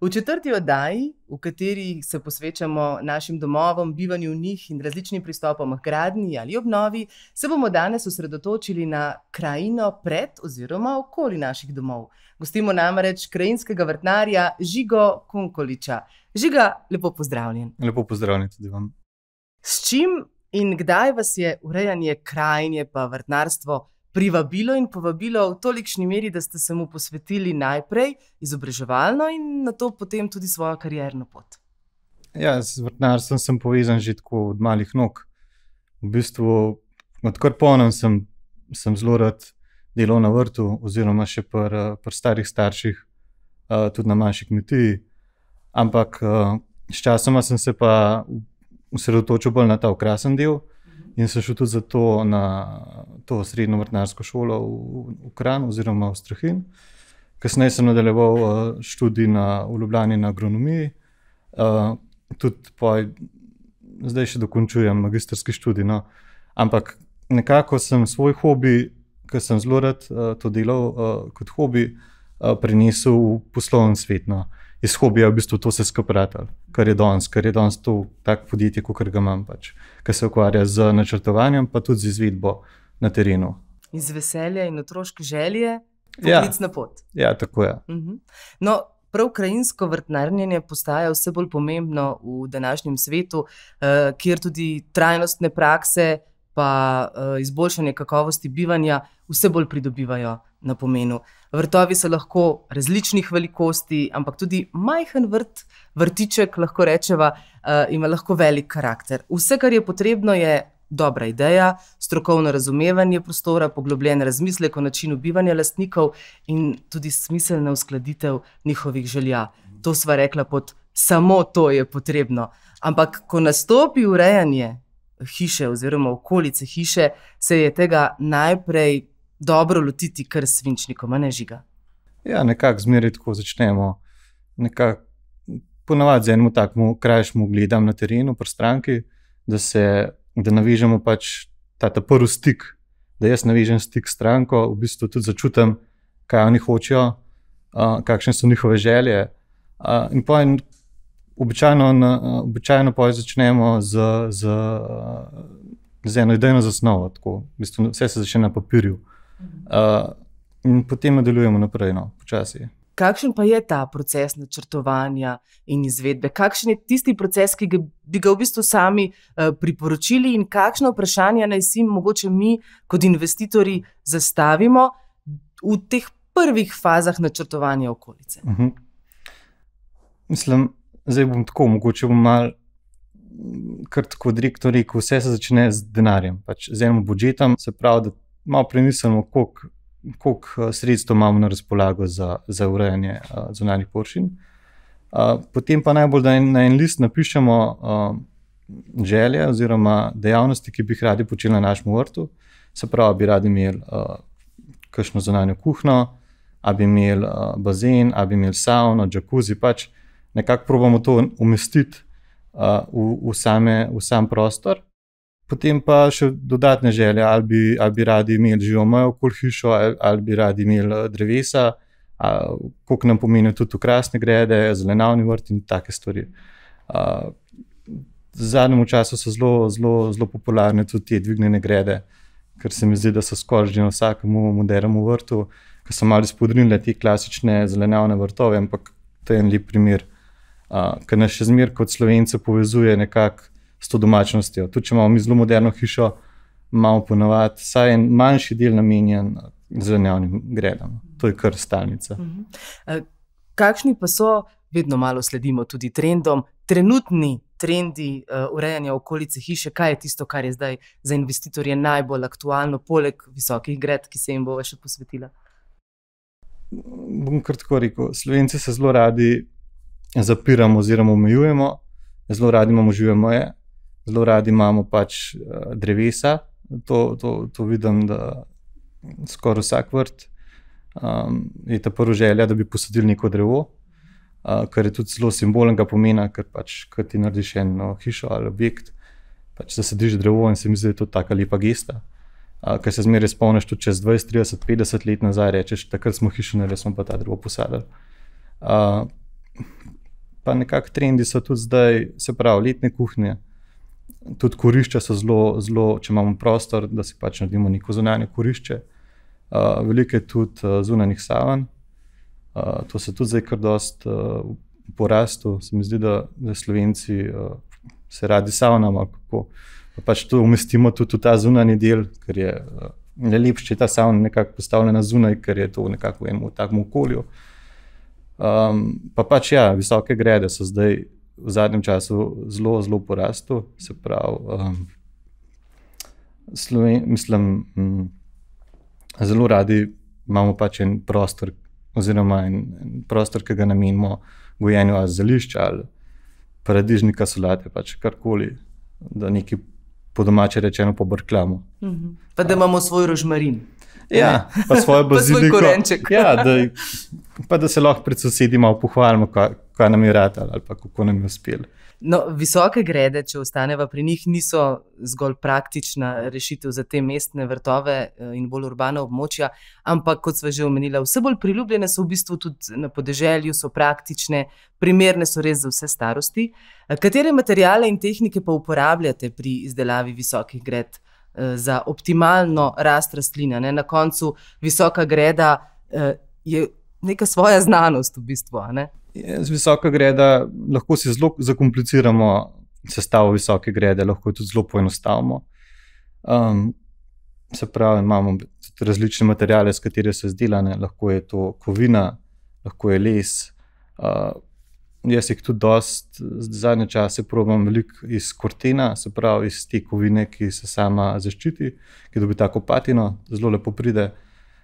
V četrti oddaji, v kateri se posvečamo našim domovom, bivanju v njih in različnim pristopom k gradnji ali obnovi, se bomo danes osredotočili na krajino pred oziroma okoli naših domov. Gostimo namreč krajinskega vrtnarja Žigo Kunkoliča. Žiga, lepo pozdravljen. Lepo pozdravljen tudi vam. S čim in kdaj vas je urejanje krajine pa vrtnarstvo? Privabilo in povabilo v tolikšni meri, da ste se mu posvetili najprej izobraževalno in na to potem tudi svojo karjerno pot? Ja, z vrtnarstvom sem povezan že tako od malih nog. V bistvu, odkar ponem, sem, sem zelo rad delal na vrtu, oziroma še pri pr starih starših, uh, tudi na manjši kmetiji. Ampak uh, sčasoma sem se pa osredotočil bolj na ta okrasen del. In sem šel tudi zato na to srednjo vrtnarsko šolo v, v Kran oziroma v Strahin. Kasneje sem nadaljeval uh, študij na Ljubljani na agronomiji, uh, tudi poj, zdaj še dokončujem magistrski študij. No. Ampak nekako sem svoj hobi, ki sem zelo rad uh, to delal uh, kot hobi, uh, prenesel v poslovni svet. No iz hobija v bistvu to vse skupaj, kar je danes, kar je danes to tako podjetje, kot ga imam, pač, ki se ukvarja z načrtovanjem, pa tudi z izvedbo na terenu. Iz veselja in otroške želje, poklicna ja. pot. Ja, tako je. Uh mhm. -huh. no, prav krajinsko vrtnarjenje postaja vse bolj pomembno v današnjem svetu, uh, kjer tudi trajnostne prakse. Pa uh, izboljšanje kakovosti bivanja, vse bolj pridobivajo na pomenu. Vrtovi so lahko različnih velikosti, ampak tudi majhen vrt, vrtiček, lahko rečemo, uh, ima lahko velik karakter. Vse, kar je potrebno, je dobra ideja, strokovno razumevanje prostora, poglobljen razmislek o načinu bivanja lastnikov in tudi smiselna uskladitev njihovih želja. To sva rekla pod samo to je potrebno. Ampak, ko nastopi urejanje hiše oziroma okolice hiše, se je tega najprej dobro lotiti kar s svinčnikom, ne žiga. Ja, nekako zmeraj tako začnemo. Ponavadi z enim takim krajšim ogledom na terenu, pri stranki, da se da navežemo pač ta, ta prvi stik, da jaz navežem stik s stranko, v bistvu tudi začutim, kaj oni hočejo, uh, kakšne so njihove želje. Uh, in pa in običajno, uh, običajno pa začnemo z, z, z eno idejno zasnovo, tako, v bistvu vse se začne na papirju. Uh, in potem nadaljujemo naprej, no, počasi. Kakšen pa je ta proces načrtovanja in izvedbe? Kakšen je tisti proces, ki ga, bi ga v bistvu sami uh, priporočili, in kakšno vprašanje naj si mogoče mi, kot investitorji, zastavimo v teh prvih fazah načrtovanja okolice? Uh mhm. -huh. Mislim, zdaj bom tako, mogoče bom mal. Ker tako direktor rekel, vse se začne z denarjem, pač z enim budžetom, se pravi, da malo premislimo, koliko, koliko eh, sredstev imamo na razpolago za, za urejanje uh, zunanjih površin. Uh, potem pa najbolj, da na en list napišemo uh, želje oziroma dejavnosti, ki bi jih radi počeli na našem vrtu. Se pravi, bi radi imeli uh, kakšno zunanjo kuhno, ali bi imeli uh, bazen, ali bi imeli sauno, jacuzzi. Pač nekako probujemo to umestiti uh, v, v, same, v sam prostor. Potem pa še dodatne želje, ali bi, ali bi radi imeli živo mojo okol hišo, ali, ali bi radi imeli drevesa, koliko nam pomeni tudi ukrasne grede, zelenavni vrt in take stvari. V zadnjem času so zelo, zelo, zelo popularne tudi te dvignjene grede, ker se mi zdi, da so skoraj že na vsakem modernem vrtu, ki so malo spodrinile te klasične zelenavne vrtove, ampak to je en lep primer, ki nas še zmeraj kot slovence povezuje nekako s to domačnostjo. Tudi če imamo mi zelo moderno hišo, imamo ponovadi vsaj en manjši del namenjen zelenjavnim gredam. To je kar stalnica. Uh mhm. -huh. Kakšni pa so, vedno malo sledimo tudi trendom, trenutni trendi uh, urejanja okolice hiše, kaj je tisto, kar je zdaj za investitorje najbolj aktualno, poleg visokih gred, ki se jim bo še posvetila? Bom kar tako rekel. Slovenci se zelo radi zapiramo oziroma omejujemo, zelo radi imamo žive moje, zelo radi imamo pač uh, drevesa. To, to, to vidim, da skoraj vsak vrt um, je ta prva želja, da bi posadili neko drevo, uh, kar je tudi zelo simbolnega pomena, ker pač, ti narediš eno hišo ali objekt, pač zasadiš drevo in se mi zdi, da je to tako lepa gesta. Uh, ker se zmeraj spomniš tudi čez 20, 30, 50 let nazaj, rečeš, takrat smo hišo naredili, smo pa ta drevo posadili. Uh, pa nekako trendi so tudi zdaj, se pravi, letne kuhinje. Tudi korišča so zelo, zelo, če imamo prostor, da si pač naredimo neko zunanje korišče. Uh, veliko je tudi uh, zunanjih savanj, uh, to se tudi zdaj kar dost uh, porastu. Se mi zdi, da, da Slovenci uh, se radi savnamo, kako pa pač to umestimo tudi v ta zunanji del, ker je uh, lepše, če je ta savna nekako postavljena zunaj, ker je to nekako v enem takem okolju. Um, pa pač ja, visoke grede so zdaj v zadnjem času zelo, zelo porastel. Se pravi, um, Sloven, mislim, um, zelo radi imamo pač en prostor, oziroma en, en prostor, ki ga namenimo gojenju zelišča ali paradižnika, solate, pač karkoli, da nekaj po domače rečeno pobrkljamo. Mhm. Pa da imamo svoj rožmarin. Ja, pa svoje baziliko. korenček. ja, da, pa da se lahko pred sosedi malo pohvalimo, kaj, kaj nam je rad ali kako nam je uspelo. No, visoke grede, če ostaneva pri njih, niso zgolj praktična rešitev za te mestne vrtove eh, in bolj urbana območja, ampak kot smo že omenili, vse bolj priljubljene so v bistvu tudi na podeželju, so praktične, primerne so res za vse starosti. Eh, katere materijale in tehnike pa uporabljate pri izdelavi visokih gred za optimalno rast rastlina? Ne? Na koncu visoka greda je neka svoja znanost v bistvu. Z visoke grede lahko si zelo zakompliciramo sestavo visoke grede, lahko tudi zelo poenostavimo. Um, se pravi, imamo različne materiale, s katerimi so izdelane, lahko je to kovina, lahko je les. Uh, jaz jih tudi dost, zadnje čase probujem veliko iz kortena, se pravi iz te kovine, ki se sama zaščiti, ki dobi tako patino, zelo lepo pride.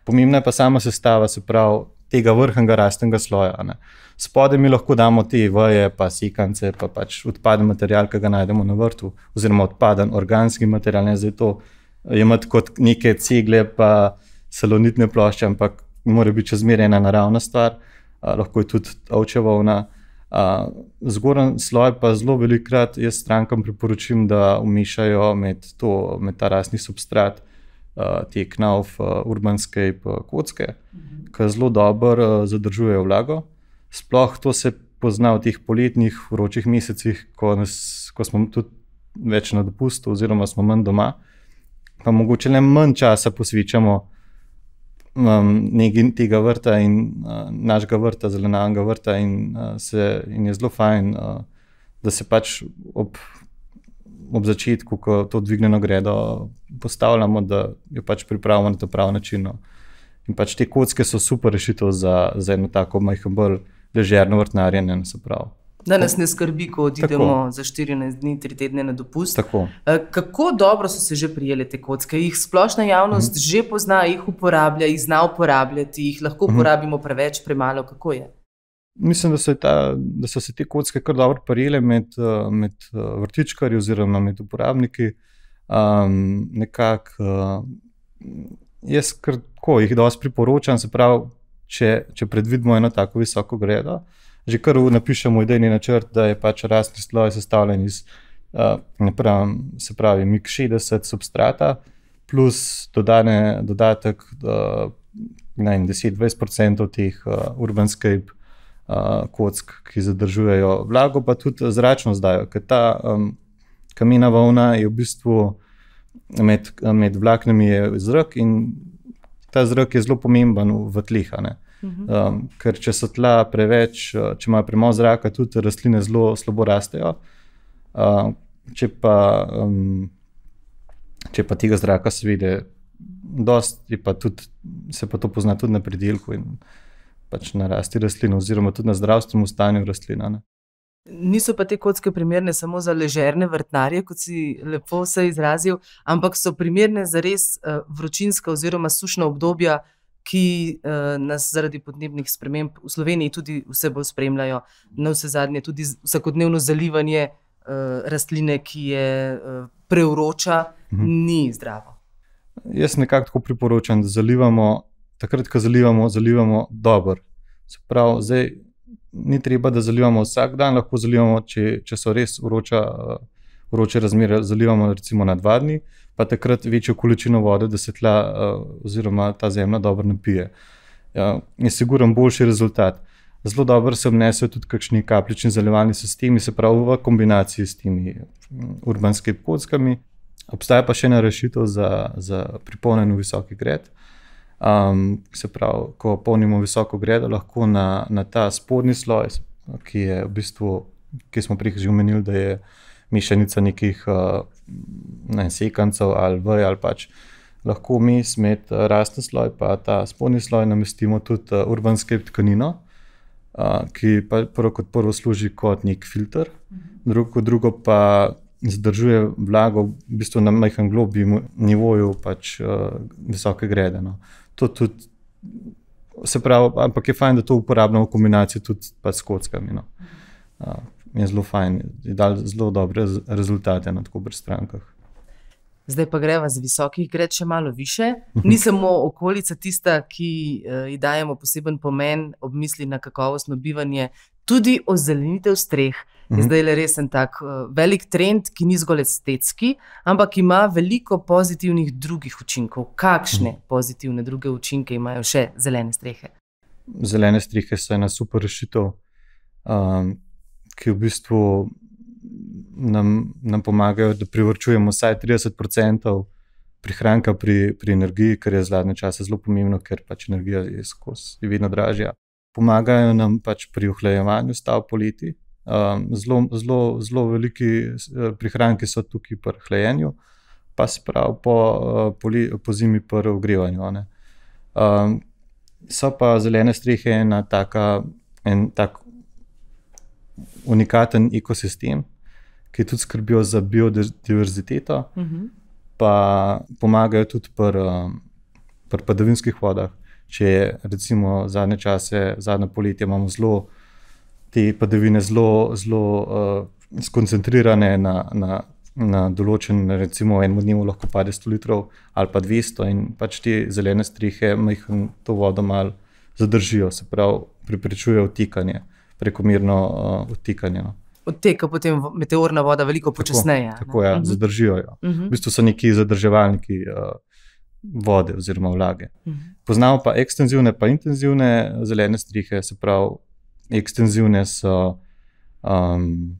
Pomembna je pa sama sestava, se pravi tega vrhnega rastnega sloja. Spodaj mi lahko damo te vaje, pa sikance, pa pač odpaden material, ki ga najdemo na vrtu, oziroma odpaden organski material. Ne zdaj to imeti kot neke cegle, pa salonitne plošče, ampak mora biti čezmeraj ena naravna stvar, lahko je tudi ovčeva vna. Zgornji sloj pa zelo velikrat jaz strankam priporočim, da umešajo med, to, med ta rasni substrat uh, te knauf, uh, urbanske uh, kocke, uh -huh. ki zelo dobro uh, zadržujejo vlago. Sploh to se pozna v teh poletnih, vročih mesecih, ko, nas, ko smo tudi več na dopustu, oziroma smo manj doma, pa mogoče le manj časa posvečamo. Um, Nekaj tega vrta in uh, našega vrta, zelenega vrta, in, uh, se, in je zelo fajn, uh, da se pač ob ob začetku, ko to dvignjeno gredo postavljamo, da jo pač pripravimo na ta pravi način. No. In pač te kocke so super rešitev za, za eno tako majhno, bolj ležerno vrtnarjenje. Da nas ne skrbi, ko odidemo tako. za 14 dni, 3 tedne na dopust. Tako. Eh, kako dobro so se že prijele te kocke? Jih splošna javnost -hmm. že pozna, jih uporablja, jih zna uporabljati, jih lahko mhm. uporabimo preveč, premalo. Kako je? Mislim, da so, ta, da so se te kocke kar dobro parile med, eh, med eh, vrtičkarji oziroma med uporabniki. Um, nekak, uh, jaz kratko jih dosti priporočam, se pravi, če, če predvidimo eno tako visoko gredo, že kar napišemo idejni načrt, da je pač rastni sloj sestavljen iz, uh, pravim, se pravi, mik 60 substrata plus dodane, dodatek uh, 10-20% teh uh, urbanscape uh, kock, ki zadržujejo vlago, pa tudi zračno zdajo. Ker ta um, kamina volna je v bistvu med, med vlaknami zrak in ta zrak je zelo pomemben v tleh. Mhm. Um, ker če so tla preveč, če imajo premalo zraka, tudi rastline zelo slabo rastejo. Uh, če, pa, um, če pa tega zraka se vidi, dosti, pa tudi, se pa to pozna tudi na predelku. In, uh, pač na rasti rastlin, oziroma tudi na zdravstvenem stanju rastlin. Niso pa te kocke primerne samo za ležerne vrtnarje, kot si lepo se izrazil, ampak so primerne za res uh, vročinska oziroma sušna obdobja, ki uh, nas zaradi podnebnih sprememb v Sloveniji tudi vse bolj spremljajo. Na vse zadnje tudi vsakodnevno zalivanje uh, rastline, ki je uh, preuroča, mhm. ni zdravo. Jaz nekako tako priporočam, da zalivamo takrat, ko zalivamo, zalivamo dobro. Se pravi, zdaj ni treba, da zalivamo vsak dan, lahko zalivamo, če, če so res vroča, vroče razmere, zalivamo recimo na dva dni, pa takrat večjo količino vode, da se tla oziroma ta zemlja dobro napije. Ja, je siguren boljši rezultat. zelo dobro se obnesejo tudi kakšni kapljični zalivalni sistemi, se pravi v kombinaciji s temi urbanskimi kockami. Obstaja pa še ena rešitev za, za pripolnjenje visokih gred. Um, se pravi, ko polnimo visoko gredo, lahko na, na ta spodnji sloj, ki je v bistvu, ki smo prej že omenili, da je mešanica nekih uh, ne, sekancev ali vaj ali pač. Lahko mi smet rasten sloj, pa ta spodnji sloj namestimo tudi uh, urbanske tkanino, ki pa prvo kot prvo služi kot nek filter, drugo, drugo pa zadržuje vlago v bistvu na majhen globiji nivoju pač, visoke grede. No. To tudi, se pravi, ampak je fajn, da to uporabljamo v kombinaciji tudi s kockami. No. Je zelo fajn, da da zelo dobre rezultate na tako brez strankah. Zdaj pa greva z visokih gred še malo više. Ni samo okolica tista, ki uh, ji dajemo poseben pomen ob misli na kakovostno bivanje, tudi ozelenitev streh. Je zdaj le resen tak uh, velik trend, ki ni zgolj estetski, ampak ima veliko pozitivnih drugih učinkov. Kakšne pozitivne druge učinke imajo še zelene strehe? Zelene strehe so ena super rešitev, um, ki v bistvu nam, nam pomagajo, da privrčujemo vsaj 30% prihranka pri, pri energiji, kar je zadnje čase zelo pomembno, ker pač energija je skozi je vedno dražja. Pomagajo nam pač pri ohlajevanju stav poleti. Um, zelo, zelo, zelo veliki eh, prihranki so tukaj pri hlajenju, pa se pravi po, eh, po, po zimi pri ogrevanju. Um, so pa zelene strehe ena taka, en tak unikaten ekosistem, ki tudi skrbijo za biodiverziteto, uh mhm. -huh. pa pomagajo tudi pri pr padavinskih vodah. Če je recimo zadnje čase, zadnje poletje, imamo zelo te padavine, zelo, zelo uh, skoncentrirane na, na, na določen, recimo, eno dnevno lahko pade 100 litrov ali pa 200, in pač te zelene strihe, majhen to vodo malo zadržijo, se pravi, preprečujejo odtikanje, prekomerno uh, odtikanje. No odteka potem meteorna voda veliko počasneje. Tako, tako ja, uh -huh. zadržijo jo. Uh -huh. V bistvu so neki zadrževalniki uh, vode oziroma vlage. Uh mhm. -huh. Poznamo pa ekstenzivne in intenzivne zelene strihe, se pravi, ekstenzivne so, um,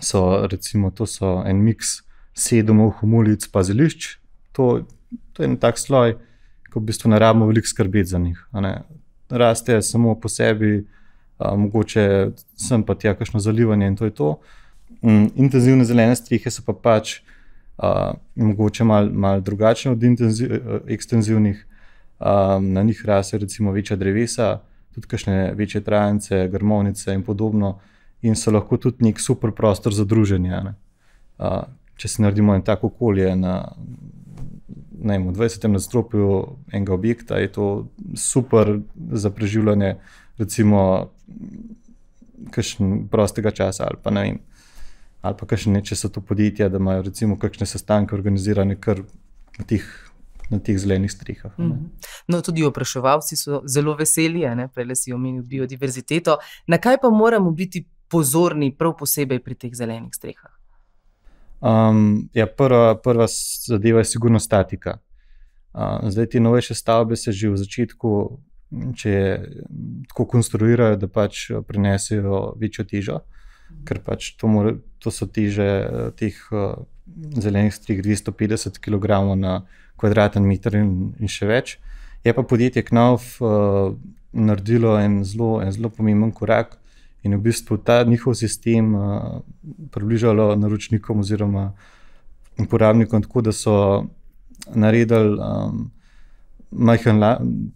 so recimo, to so en miks sedemov, humulic, pa zelišč. To, to je en tak sloj, ko v bistvu ne rabimo veliko skrbeti za njih. Raste samo po sebi mogoče sem pa tja kakšno zalivanje in to je to. Um, intenzivne zelene strihe so pa pač uh, mogoče malo mal drugačne od intenziv, ekstenzivnih. Um, na njih raste recimo večja drevesa, tudi kakšne večje trajnice, grmovnice in podobno, in so lahko tudi nek super prostor za druženje. Uh, če si naredimo en tako okolje na ne, 20. nadstropju enega objekta, je to super za preživljanje recimo, kakšen prostega časa ali pa ne vem. Ali pa kakšne, če so to podjetja, da imajo recimo kakšne sestanke organizirane kar na teh, na teh zelenih strihah. Mm -hmm. No, tudi opraševalci so zelo veseli, prej si omenil biodiverziteto. Na kaj pa moramo biti pozorni, prav posebej pri teh zelenih strehah? Um, ja, prva, prva zadeva je sigurno statika. Uh, zdaj, te novejše stavbe se že v začetku če tako konstruirajo, da pač prenesejo večjo težo, ker pač to, more, to so teže teh zelenih strih 250 kg na kvadraten meter in, in še več. Je pa podjetje Knauf uh, naredilo en zelo, en zelo pomemben korak in v bistvu ta njihov sistem uh, približalo naročnikom oziroma uporabnikom, tako da so naredili. Um, majhen,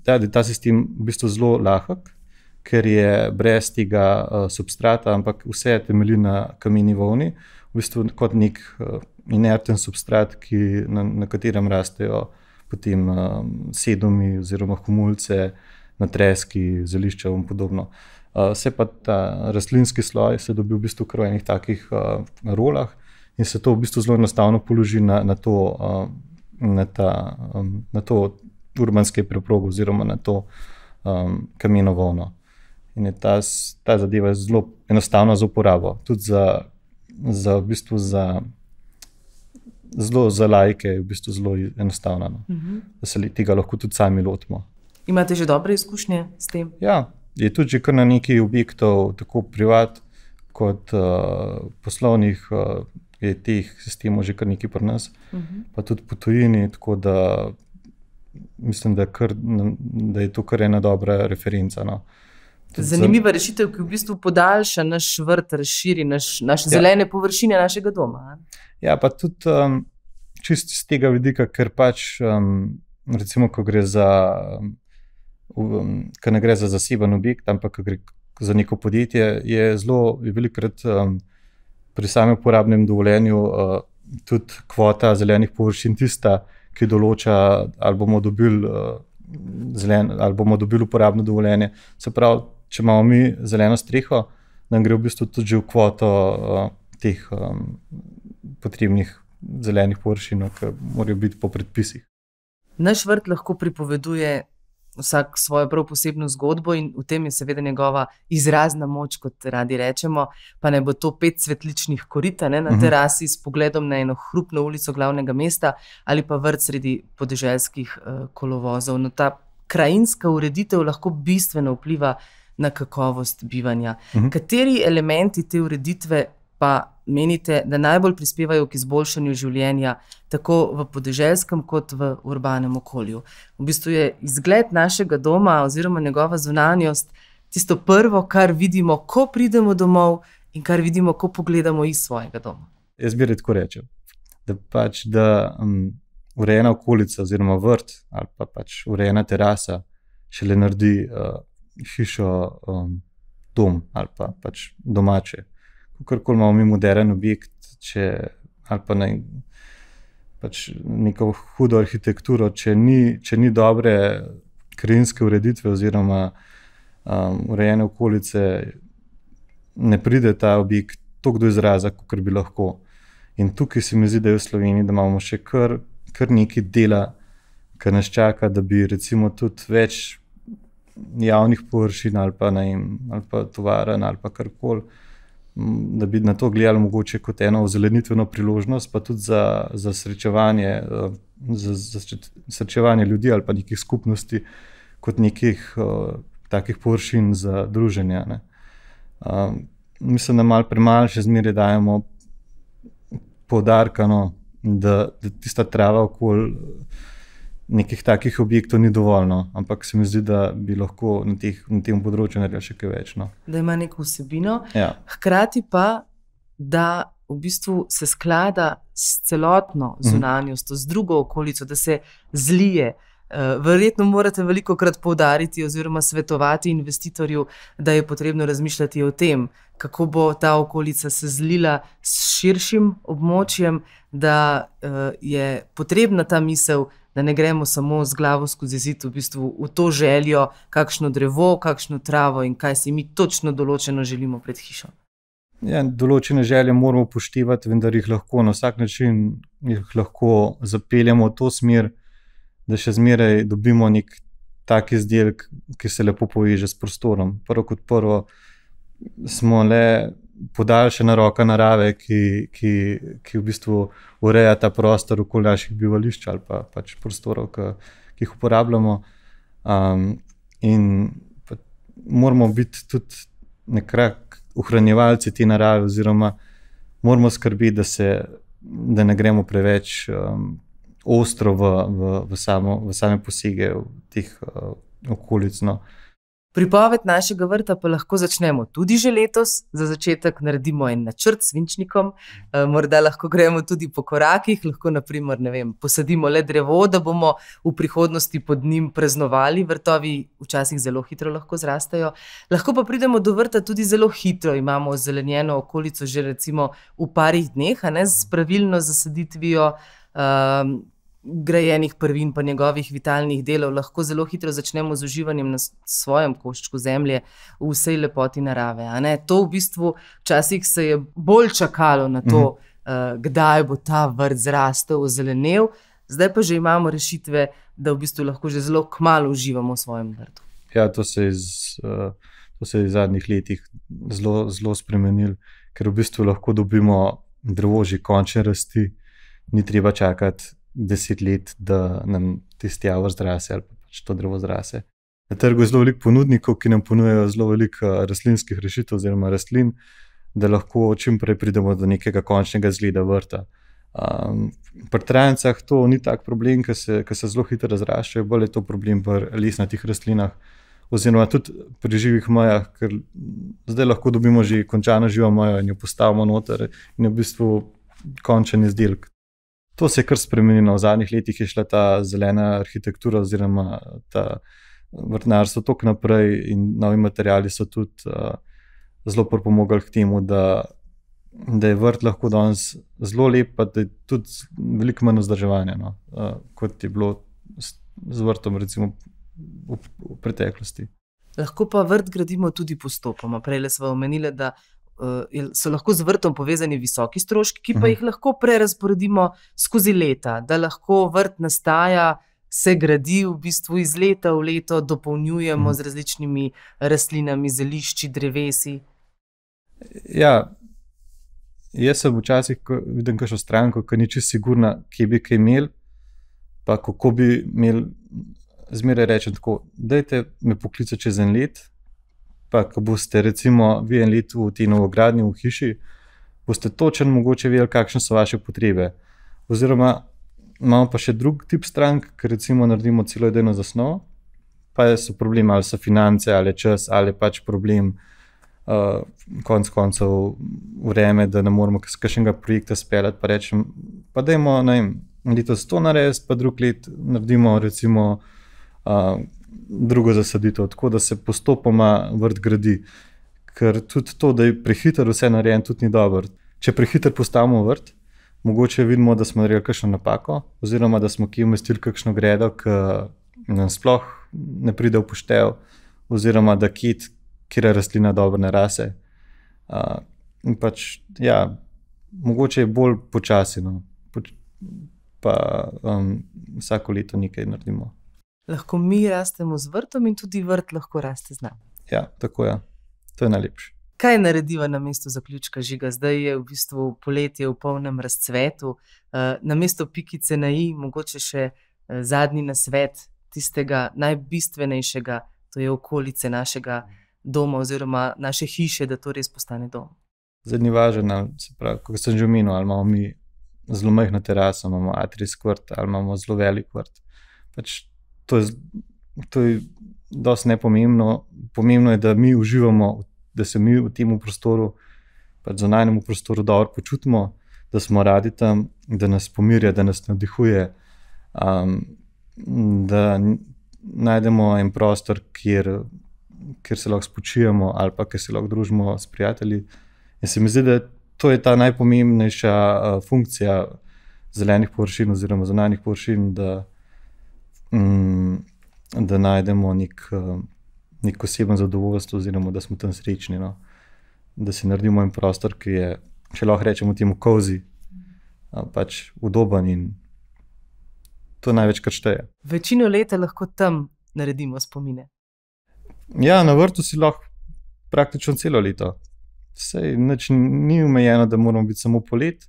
ta, ta sistem v bistvu zelo lahek, ker je brez tega uh, substrata, ampak vse temelji na kameni volni, v bistvu kot nek uh, inerten substrat, ki, na, na katerem rastejo potem um, sedomi oziroma humulce, na treski, zelišča in podobno. Uh, vse pa ta rastlinski sloj se dobi v bistvu v enih takih uh, rolah in se to v bistvu zelo enostavno položi na, na to. Uh, Na, ta, na to urbanske preproge, oziroma na to um, kameno volno. In ta, ta zadeva je zelo enostavna za uporabo, tudi za, za, v bistvu za, zelo, za lajke, je v bistvu zelo enostavna, no. uh mhm. -huh. da se tega lahko tudi sami lotimo. Imate že dobre izkušnje s tem? Ja, je tudi že kar na nekaj objektov, tako privat kot uh, poslovnih, uh, je teh sistemov že kar nekaj pri nas, uh -huh. pa tudi po tujini. Tako da mislim, da, kar, da je to kar ena dobra referenca. No. Zanimiva rešitev, ki v bistvu podaljša naš vrt, razširi naš, naše ja. zelene površine našega doma. Ja, pa tudi um, čisto iz tega vidika, ker pač, um, recimo, ko gre za. Um, Ker ne gre za zaseben objekt, ampak gre za neko podjetje, je zelo velikokrat um, pri samem uporabnem dovoljenju uh, tudi kvota zelenih površin tista, ki določa, ali bomo dobili, uh, zelen, ali bomo dobili uporabno dovoljenje. Se pravi, če imamo mi zeleno streho, nam gre v bistvu tudi v kvoto uh, teh um, potrebnih zelenih površin, ki morajo biti po predpisih. Naš vrt lahko pripoveduje vsak svojo prav posebno zgodbo in v tem je seveda njegova izrazna moč, kot radi rečemo. Pa ne bo to pet svetličnih korita ne, na mhm. terasi s pogledom na eno hrupno ulico glavnega mesta ali pa vrt sredi podeželskih uh, kolovozov. No, ta krajinska ureditev lahko bistveno vpliva na kakovost bivanja. Uhum. Kateri elementi te ureditve pa menite, da najbolj prispevajo k izboljšanju življenja, tako v podeželskem, kot v urbanem okolju. V bistvu je izgled našega doma, oziroma njegova zunanjost, tisto prvo, kar vidimo, ko pridemo domov, in kar vidimo, ko pogledamo iz svojega doma. Jaz bi rekel, rečem, da pač da um, urejena okolica, oziroma vrt ali pa pač urejena terasa, šele naredi uh, hišo, um, dom ali pa pač domače kar koli imamo mi moderen objekt, če, ali pa ne, pač neko hudo arhitekturo, če ni, če ni dobre krajinske ureditve oziroma um, urejene okolice, ne pride ta objekt tako do izraza, kot bi lahko. In tukaj se mi zdi, da je v Sloveniji, da imamo še kar, kar nekaj dela, kar nas čaka, da bi recimo tudi več javnih površin ali pa, vem, ali pa tovaren ali pa karkoli da bi na to gledali mogoče kot eno ozelenitveno priložnost, pa tudi za, za, srečevanje, eh, za, za srečevanje ljudi ali pa nekih skupnosti, kot nekih uh, takih površin za druženje. Uh, mislim, da malo premalo še zmeraj dajemo poudarka, no, da, da tista trava okoli nekih takih objektov ni dovolj, no. ampak se mi zdi, da bi lahko na, teh, na tem področju naredili še kaj več. No. Da ima neko vsebino. Ja. Hkrati pa, da v bistvu se sklada s celotno mhm. zunanjostjo, mm -hmm. z drugo okolico, da se zlije. Uh, verjetno morate veliko krat poudariti oziroma svetovati investitorju, da je potrebno razmišljati o tem, kako bo ta okolica se zlila s širšim območjem, da uh, je potrebna ta misel, da ne gremo samo z glavo skozi zid, v bistvu v to željo, kakšno drevo, kakšno travo in kaj si mi točno določeno želimo pred hišo. Ja, določene želje moramo upoštevati, vendar jih lahko na vsak način zapeljemo v to smer, da še zmeraj dobimo nek tak izdelek, ki se lepo poveže s prostorom. Prvo kot prvo, smo le podaljšana roka narave, ki, ki, ki v bistvu ureja ta prostor okoli naših bivališč ali pa, pač prostorov, ki, ki jih uporabljamo. Um, in moramo biti tudi nekako ohranjevalci te narave, oziroma moramo skrbeti, da, se, da ne gremo preveč um, ostro v, v, v, samo, v same posege v teh uh, okolic. No. Pripoved našega vrta pa lahko začnemo tudi že letos. Za začetek naredimo en načrt s vinčnikom, e, morda lahko gremo tudi po korakih, lahko naprimer, vem, posadimo le drevo, da bomo v prihodnosti pod njim praznovali. Vrtovi včasih zelo hitro lahko zrastejo. Lahko pa pridemo do vrta tudi zelo hitro. Imamo zelenjeno okolico že recimo v parih dneh, ne z pravilno zasaditvijo. Um, grajenih prvin, pa njegovih vitalnih delov, lahko zelo hitro začnemo z uživanjem na svojem koščku zemlje, v vsej lepoti narave. To v bistvu včasih se je bolj čakalo na to, mhm. uh, kdaj bo ta vrt zrastel, ozelenel, zdaj pa že imamo rešitve, da v bistvu lahko že zelo kmalo uživamo v svojem vrtu. Ja, to se je iz, uh, to se je v zadnjih letih zelo, zelo spremenilo, ker v bistvu lahko dobimo drevo že končne rasti, ni treba čakati deset let, da nam tisti avr zrase ali pač to drevo zrase. Na trgu je zelo veliko ponudnikov, ki nam ponujajo zelo veliko rastlinskih rešitev, oziroma rastlin, da lahko čim prej pridemo do nekega končnega zgleda vrta. Um, pri trajnicah to ni tak problem, ker se, se zelo hitro razraščajo, bolj je to problem pri lesnatih rastlinah, oziroma tudi pri živih majah, ker zdaj lahko dobimo že končano živo majo in jo postavimo noter in je v bistvu končen izdelek. To se je kar spremenilo. V zadnjih letih je šla ta zelena arhitektura, oziroma ta vrtnarstvo tako naprej, in novi materiali so tudi uh, zelo pripomogli k temu, da, da je vrt lahko danes zelo lep, pa da je tudi veliko manj vzdrževanja, no, uh, kot je bilo z, z vrtom, recimo v, v preteklosti. Lahko pa vrt gradimo tudi postopoma. Prej smo omenili, da so lahko z vrtom povezani visoki stroški, ki pa mhm. jih lahko prerasporedimo skozi leta, da lahko vrt nastaja se gradi v bistvu iz leta v leto, dopolnjujemo mm. z različnimi rastlinami, zelišči, drevesi. Ja, jaz sem včasih, ko vidim kakšno stranko, ki ni čisto sigurna, kje bi kaj imel, pa kako bi imel. Zmeraj rečem tako, dajte me poklicati čez en let. Pa, ko boste, recimo, vi en let v tej novogradnji v hiši, boste točno mogoče vedeli, kakšne so vaše potrebe. Oziroma, imamo pa še drug tip strank, ki recimo naredimo celo eno zasnovo, pa so problemi ali so finance ali čas ali pač problem. Uh, konc koncev, vreme, da ne moremo z kakšnega projekta speljati, pa rečemo, pa da imamo letos to narediti, pa drug let naredimo, recimo, uh, drugo zasaditev, tako da se postopoma vrt gradi. Ker tudi to, da je prehiter vse narejen, tudi ni dobro. Če prehiter postavimo vrt, mogoče vidimo, da smo naredili kakšno napako, oziroma da smo ki umestili kakšno gredo, ki nam sploh ne pride v poštev, oziroma da kit, kjer je rastlina dobro ne rase. Uh, in pač, ja, mogoče je bolj počasi, no. Poč pa um, vsako leto nekaj naredimo. Lahko mi rastemo z vrtom, in tudi vrt lahko raste z nami. Ja, tako je. To je najlepše kaj naredimo na mestu zaključka žiga? Zdaj je v bistvu poletje v polnem razcvetu, uh, na mesto pikice na i, mogoče še uh, zadnji na svet, tistega najbistvenejšega, to je okolice našega doma oziroma naše hiše, da to res postane dom. Zdaj ni važno, kot sem že omenil, ali imamo mi zelo majhno teraso, imamo atris kvrt ali imamo zelo velik vrt. Pač to je, to je dosti nepomembno. Pomembno je, da mi uživamo da se mi v tem prostoru, pač zunanjem prostoru, dobro počutimo, da smo radi tam, da nas pomirja, da nas navdihuje, um, da najdemo en prostor, kjer, kjer se lahko spočijemo ali pa kjer se lahko družimo s prijatelji. In se mi zdi, da to je ta najpomembnejša uh, funkcija zelenih površin oziroma zunanjih površin. Da, um, da najdemo nek uh, nek oseben zadovoljstvo, oziroma da smo tam srečni. No? Da si naredimo en prostor, ki je, če lahko rečemo, temu kozi, pač udoben in to največ kar šteje. Večino leta lahko tam naredimo spomine. Ja, na vrtu si lahko praktično celo leto. Sej, nič, ni umejeno, da moramo biti samo polet,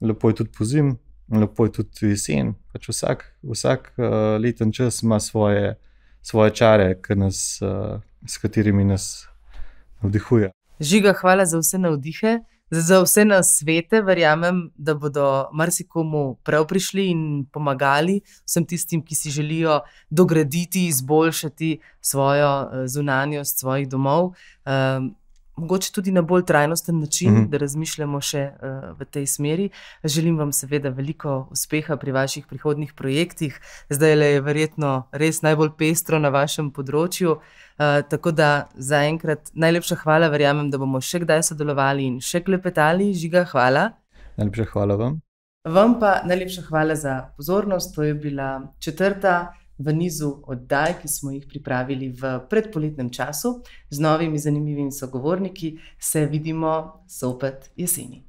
lepo je tudi po zim, lepo je tudi jesen. Pač vsak vsak uh, leten čas ima svoje svoje čare, nas, uh, s katerimi nas navdihuje. Žiga, hvala za vse navdihe, za vse na svete. Verjamem, da bodo marsikomu prav prišli in pomagali vsem tistim, ki si želijo dograditi, izboljšati svojo uh, zunanjost svojih domov. Um, mogoče tudi na bolj trajnosten način, mm -hmm. da razmišljamo še uh, v tej smeri. Želim vam seveda veliko uspeha pri vaših prihodnih projektih. Zdaj le je verjetno res najbolj pestro na vašem področju. Uh, tako da zaenkrat najlepša hvala, verjamem, da bomo še kdaj sodelovali in še klepetali. Žiga, hvala. Najlepša hvala vam. Vam pa najlepša hvala za pozornost. To je bila četrta v nizu oddaj, ki smo jih pripravili v predpoletnem času z novimi zanimivimi sogovorniki, se vidimo zopet jeseni.